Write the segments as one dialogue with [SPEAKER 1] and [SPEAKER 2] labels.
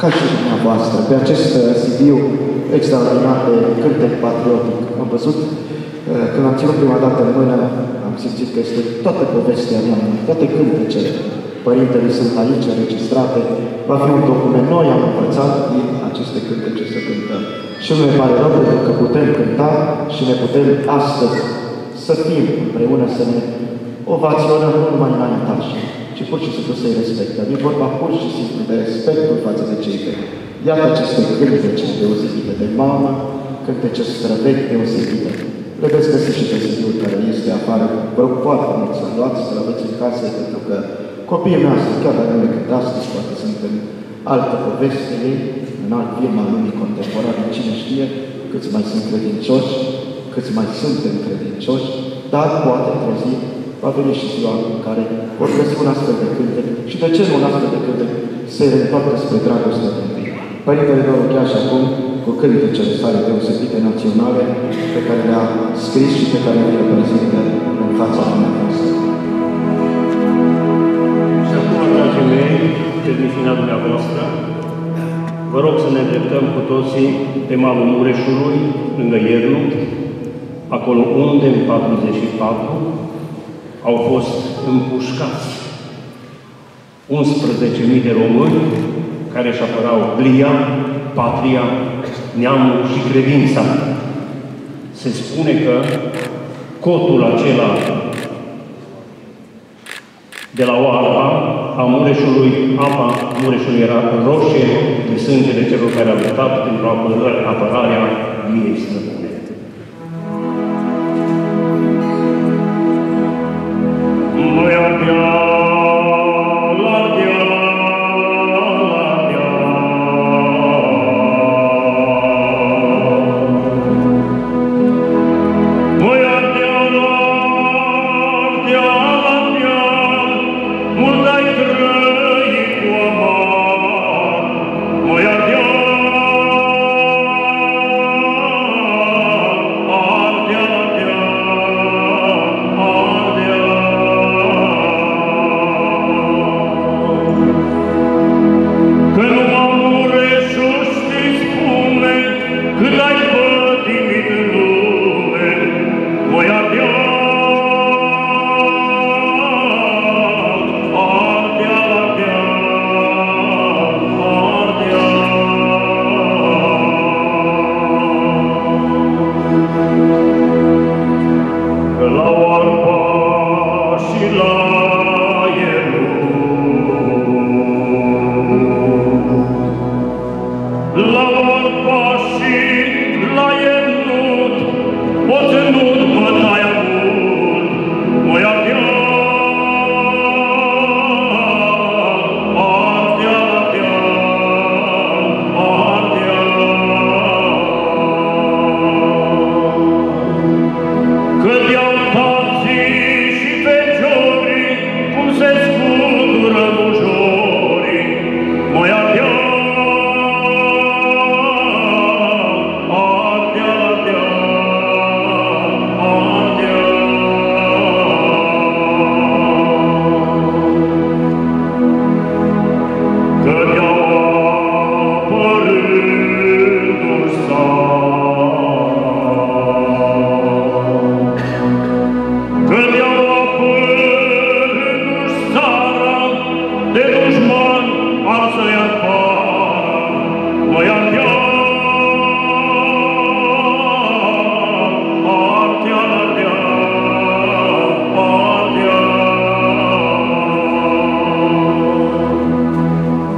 [SPEAKER 1] ca și dumneavoastră, pe acest uh, CD extraordinar de cântec patriotic. Am văzut, uh, când am ținut prima dată în mână, am simțit că este toată povestea mea, toate cântecele părintelui sunt aici înregistrate. Va fi un document. Noi am învățat din aceste cântece să cântăm. Și nu ne pare rău pentru că putem cânta și ne putem astăzi să fim împreună, să ne ovaționăm nu numai înaintași, ci pur și simplu să-i respectăm. E vorba pur și simplu de respectul față de cei vechi. Iată aceste cântece deosebite de mamă, cântece străvechi deosebite. Le veți găsi și pe cd care este afară. Vă rog foarte mult să luați, să aveți în casă, pentru că copiii noastre, chiar dacă nu le cânt astăzi, poate sunt în altă poveste ei, în alt film al lumii contemporane, cine știe, câți mai sunt credincioși, câți mai suntem credincioși, dar poate într-o zi va veni și ziua în care vor găsi un astfel de cântec și de ce nu un astfel de cântec se reîntoarcă spre dragostea de întâi. Părintele vă chiar și acum cu cântecele sale deosebite naționale pe care le-a scris și pe care le prezintă în fața dumneavoastră.
[SPEAKER 2] Și acum, dragii mei, permisiunea dumneavoastră, vă rog să ne îndreptăm cu toții pe malul Mureșului, lângă Iernu, acolo unde, în 44, au fost împușcați 11.000 de români care își apărau blia, patria, neamul și credința. Se spune că cotul acela de la Oarba, a Mureșului, apa Mureșului era roșie de sângele celor care au luptat pentru apărarea viei străbune.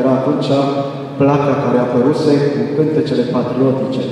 [SPEAKER 1] era atunci placa care apăruse cu cântecele patriotice.